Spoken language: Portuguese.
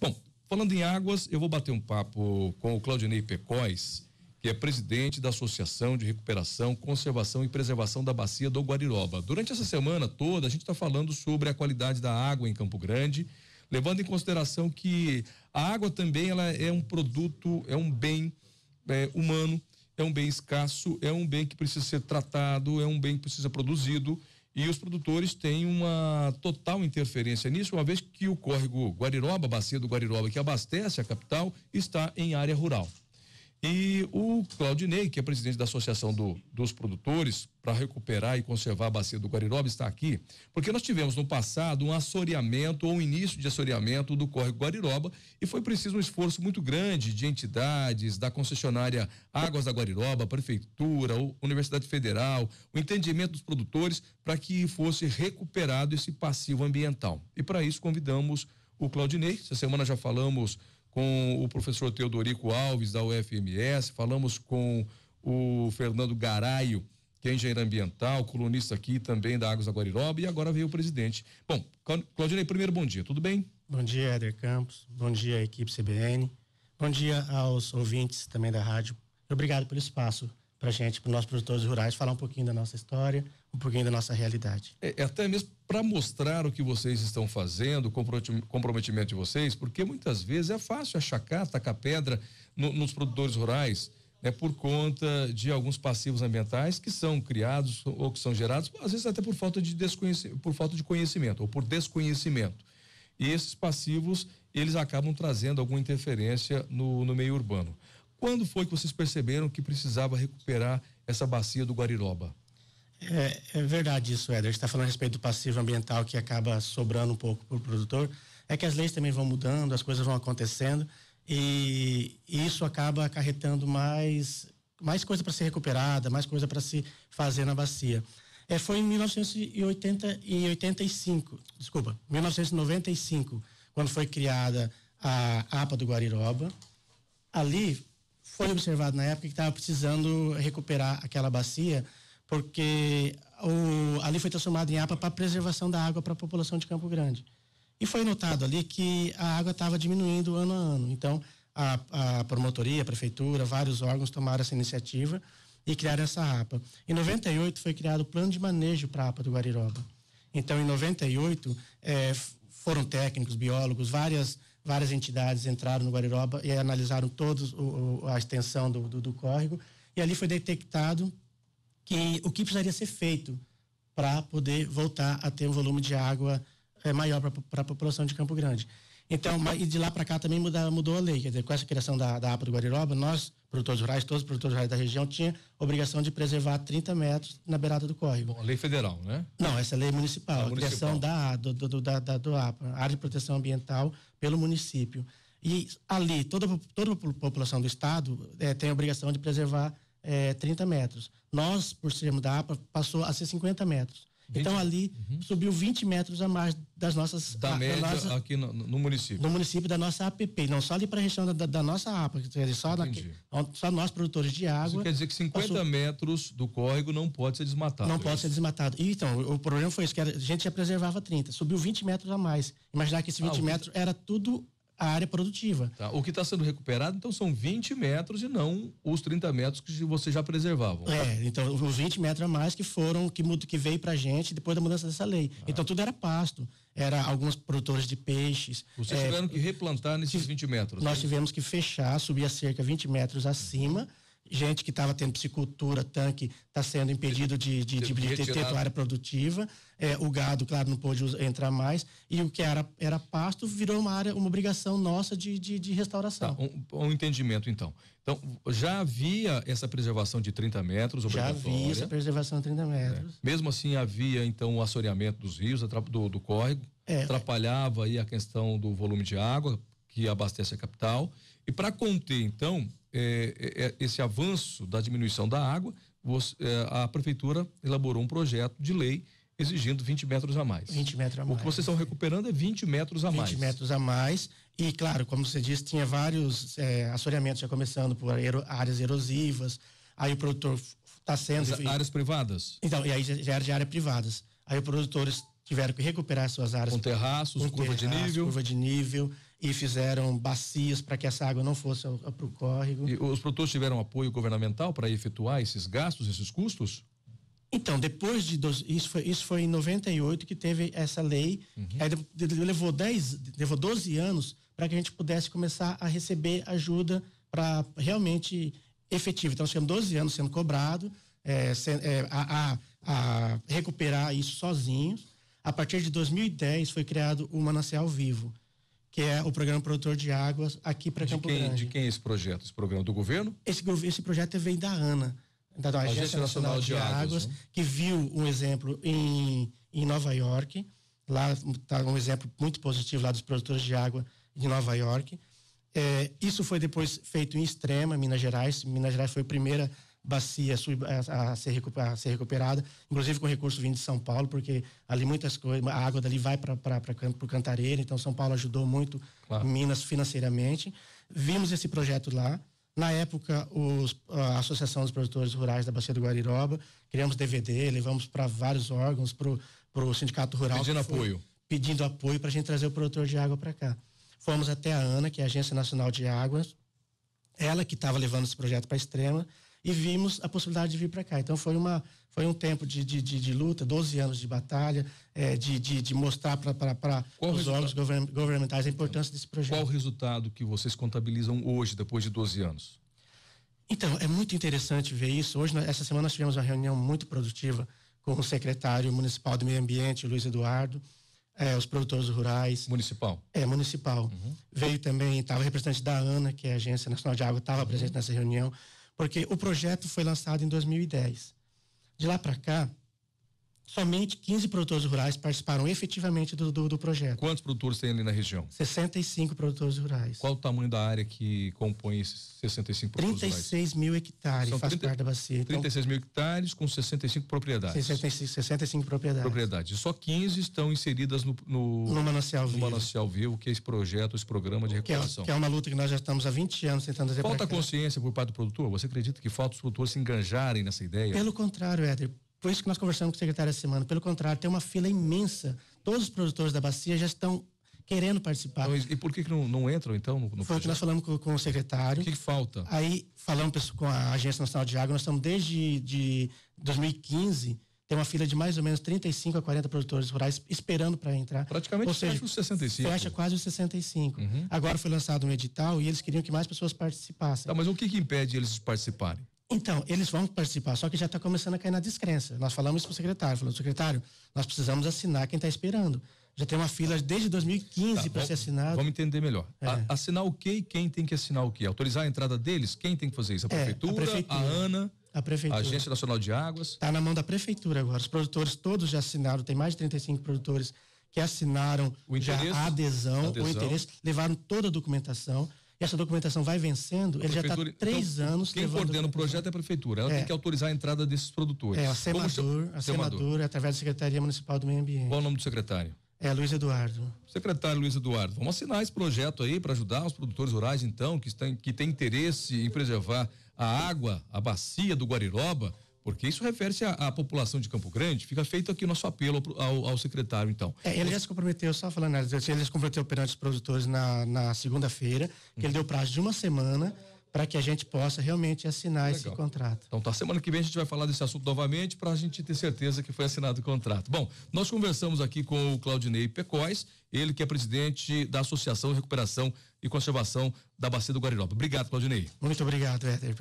Bom, falando em águas, eu vou bater um papo com o Claudinei Pecóis, que é presidente da Associação de Recuperação, Conservação e Preservação da Bacia do Guariroba. Durante essa semana toda, a gente está falando sobre a qualidade da água em Campo Grande, levando em consideração que a água também ela é um produto, é um bem é, humano, é um bem escasso, é um bem que precisa ser tratado, é um bem que precisa ser produzido e os produtores têm uma total interferência nisso, uma vez que o córrego Guariroba, a bacia do Guariroba, que abastece a capital, está em área rural. E o Claudinei, que é presidente da Associação do, dos Produtores, para recuperar e conservar a bacia do Guariroba, está aqui, porque nós tivemos no passado um assoreamento ou um início de assoreamento do córrego Guariroba e foi preciso um esforço muito grande de entidades, da concessionária Águas da Guariroba, Prefeitura, Universidade Federal, o entendimento dos produtores para que fosse recuperado esse passivo ambiental. E para isso convidamos o Claudinei, essa semana já falamos com o professor Teodorico Alves, da UFMS, falamos com o Fernando Garaio, que é engenheiro ambiental, colunista aqui também da Águas da Guariroba, e agora veio o presidente. Bom, Claudinei, primeiro bom dia, tudo bem? Bom dia, Éder Campos, bom dia, equipe CBN, bom dia aos ouvintes também da rádio. Obrigado pelo espaço para gente, para nós produtores rurais, falar um pouquinho da nossa história, um pouquinho da nossa realidade. É, é até mesmo para mostrar o que vocês estão fazendo, o comprometimento de vocês, porque muitas vezes é fácil achacar, tacar pedra no, nos produtores rurais, né, por conta de alguns passivos ambientais que são criados ou que são gerados, às vezes até por falta de desconhecimento, por falta de conhecimento ou por desconhecimento. E esses passivos, eles acabam trazendo alguma interferência no, no meio urbano. Quando foi que vocês perceberam que precisava recuperar essa bacia do Guariroba? É, é verdade isso, Éder. A gente está falando a respeito do passivo ambiental que acaba sobrando um pouco para o produtor. É que as leis também vão mudando, as coisas vão acontecendo e, isso acaba acarretando mais, mais coisa para ser recuperada, mais coisa para se fazer na bacia. É, foi em 1985, desculpa, 1995, quando foi criada a APA do Guariroba. Ali foi observado na época que estava precisando recuperar aquela bacia, porque o, ali foi transformado em APA para preservação da água para a população de Campo Grande. E foi notado ali que a água estava diminuindo ano a ano. Então, a, a promotoria, a prefeitura, vários órgãos tomaram essa iniciativa e criaram essa APA. Em 98 foi criado o plano de manejo para a APA do Guariroba. Então, em 98, é, foram técnicos, biólogos, várias várias entidades entraram no Guariroba e analisaram todos o, a extensão do, do, do, córrego e ali foi detectado que o que precisaria ser feito para poder voltar a ter um volume de água é, maior para a população de Campo Grande. Então, e de lá para cá também muda, mudou a lei. Quer dizer, com essa criação da, da APA do Guariroba, nós, produtores rurais, todos os produtores rurais da região, tinha obrigação de preservar 30 metros na beirada do córrego. Bom, lei federal, né? Não, essa é lei municipal. A, a municipal. criação da, do, do, da, da, do APA, Área de Proteção Ambiental, pelo município. E ali, toda, toda a população do estado é, tem a obrigação de preservar é, 30 metros. Nós, por sermos da APA, passou a ser 50 metros. Então ali uhum. subiu 20 metros a mais das nossas. Da a, média da nossa, aqui no, no, município. No município da nossa APP, não só ali para a região da, da, nossa APA, só, na, só nós produtores de água. Isso quer dizer que 50 passou, metros do córrego não pode ser desmatado. Não é pode ser desmatado. E, então, o, o problema foi isso, que a gente já preservava 30, subiu 20 metros a mais. Imaginar que esses 20 ah, metros era tudo a área produtiva. Tá. O que está sendo recuperado, então, são 20 metros e não os 30 metros que você já preservavam. É, então, os 20 metros a mais que foram, que, que veio pra gente depois da mudança dessa lei. Ah. Então, tudo era pasto. Era alguns produtores de peixes. Vocês é, tiveram que replantar nesses 20 metros? Nós né? tivemos que fechar, subir a cerca 20 metros acima. Uhum gente que estava tendo piscicultura, tanque, está sendo impedido de, de, de, de ter, ter área produtiva. É, o gado, claro, não pôde entrar mais. E o que era, era pasto virou uma área, uma obrigação nossa de, de, de restauração. Tá, um, um, entendimento, então. Então, já havia essa preservação de 30 metros Já havia essa preservação de 30 metros. É. Mesmo assim, havia, então, o assoreamento dos rios, do, do córrego, é, atrapalhava aí a questão do volume de água que abastece a capital. E para conter, então, é, é, é, esse avanço da diminuição da água, você, é, a prefeitura elaborou um projeto de lei exigindo 20 metros a mais. 20 metros a mais. O que vocês estão recuperando é 20 metros a 20 mais. 20 metros a mais. E, claro, como você disse, tinha vários é, assoreamentos já começando por áreas erosivas. Aí o produtor está sendo. As áreas privadas? Então, e aí já era de áreas privadas. Aí os produtores tiveram que recuperar suas áreas. Com terraços, com curva terraço, de nível. Curva de nível. E fizeram bacias para que essa água não fosse para o córrego. E os produtores tiveram apoio governamental para efetuar esses gastos, esses custos? Então, depois de. Isso, foi, isso foi em 98 que teve essa lei. Uhum. Aí levou 10, levou 12 anos para que a gente pudesse começar a receber ajuda para realmente efetivo. Então, nós tivemos 12 anos sendo cobrado é, é, a, a, a, recuperar isso sozinhos. A partir de 2010 foi criado o Manancial Vivo, que é o programa produtor de águas aqui para Campo quem, Grande. De quem é esse projeto? Esse programa do governo? Esse, esse projeto veio da ANA da, da Agência, Nacional, Nacional de, de, Águas, Águas né? que viu um exemplo em, em Nova York. Lá está um exemplo muito positivo lá dos produtores de água de Nova York. É, isso foi depois feito em Extrema, Minas Gerais. Minas Gerais foi a primeira bacia a, ser, a ser recuperada, inclusive com recurso vindo de São Paulo, porque ali muitas coisas, a água dali vai para o Cantareira, então São Paulo ajudou muito claro. Minas financeiramente. Vimos esse projeto lá. Na época, os, a Associação dos Produtores Rurais da Bacia do Guariroba, criamos DVD, levamos para vários órgãos, para o Sindicato Rural. Pedindo apoio. Pedindo apoio para a gente trazer o produtor de água para cá. Fomos até a ANA, que é a Agência Nacional de Águas, ela que estava levando esse projeto para a Extrema, e vimos a possibilidade de vir para cá. Então foi, uma, foi um tempo de, de, de, de luta, 12 anos de batalha, é, de, de, de mostrar para os órgãos governamentais a importância desse projeto. Qual o resultado que vocês contabilizam hoje, depois de 12 anos? Então, é muito interessante ver isso. Hoje, essa semana, nós tivemos uma reunião muito produtiva com o secretário municipal do Meio Ambiente, Luiz Eduardo, é, os produtores rurais. Municipal? É, municipal. Uhum. Veio também, estava representante da ANA, que é a Agência Nacional de Água, estava uhum. presente nessa reunião porque o projeto foi lançado em 2010. De lá para cá, somente 15 produtores rurais participaram efetivamente do, do, do, projeto. Quantos produtores tem ali na região? 65 produtores rurais. Qual o tamanho da área que compõe esses 65 produtores 36 rurais? mil hectares São faz 30, parte da bacia. 36 então, mil hectares com 65 propriedades. 65, 65 propriedades. Propriedades. Só 15 estão inseridas no, no, no Manancial no Vivo. Manancial Vivo, que é esse projeto, esse programa de recuperação. Que é, que é uma luta que nós já estamos há 20 anos tentando fazer Falta consciência por parte do produtor? Você acredita que falta os produtores se enganjarem nessa ideia? Pelo contrário, Éder foi isso que nós conversamos com o secretário essa semana. Pelo contrário, tem uma fila imensa. Todos os produtores da bacia já estão querendo participar. Então, e por que, que não, não, entram, então, no, no Foi o que nós falamos com, com o secretário. O que, que, falta? Aí, falamos com a Agência Nacional de Água, nós estamos desde de 2015, tem uma fila de mais ou menos 35 a 40 produtores rurais esperando para entrar. Praticamente ou seja, fecha os 65. Fecha quase os 65. Uhum. Agora foi lançado um edital e eles queriam que mais pessoas participassem. Tá, mas o que, que impede eles participarem? Então, eles vão participar, só que já está começando a cair na descrença. Nós falamos isso para o secretário, falamos, secretário, nós precisamos assinar quem está esperando. Já tem uma fila desde 2015 tá, para ser assinado. Vamos entender melhor. É. assinar o quê e quem tem que assinar o quê? Autorizar a entrada deles? Quem tem que fazer isso? A prefeitura, é, a, prefeitura, a ANA, a, prefeitura. a Agência Nacional de Águas? Está na mão da prefeitura agora. Os produtores todos já assinaram, tem mais de 35 produtores que assinaram já a adesão, adesão, o interesse, levaram toda a documentação e essa documentação vai vencendo, ele já está três então, anos. Quem coordena o projeto é a prefeitura, ela é. tem que autorizar a entrada desses produtores. É, a SEMADUR, a SEMADUR, através da Secretaria Municipal do Meio Ambiente. Qual o nome do secretário? É Luiz Eduardo. Secretário Luiz Eduardo, vamos assinar esse projeto aí para ajudar os produtores rurais, então, que, estão, que têm interesse em preservar a água, a bacia do Guariroba porque isso refere-se à, à, população de Campo Grande. Fica feito aqui nosso apelo ao, ao secretário, então. É, ele já se comprometeu, só falando, né, ele já se comprometeu perante os produtores na, na segunda-feira, que ele deu prazo de uma semana para que a gente possa realmente assinar Legal. esse contrato. Então tá, semana que vem a gente vai falar desse assunto novamente para a gente ter certeza que foi assinado o contrato. Bom, nós conversamos aqui com o Claudinei Pecóis, ele que é presidente da Associação de Recuperação e Conservação da Bacia do Guariroba. Obrigado, Claudinei. Muito obrigado, Éder.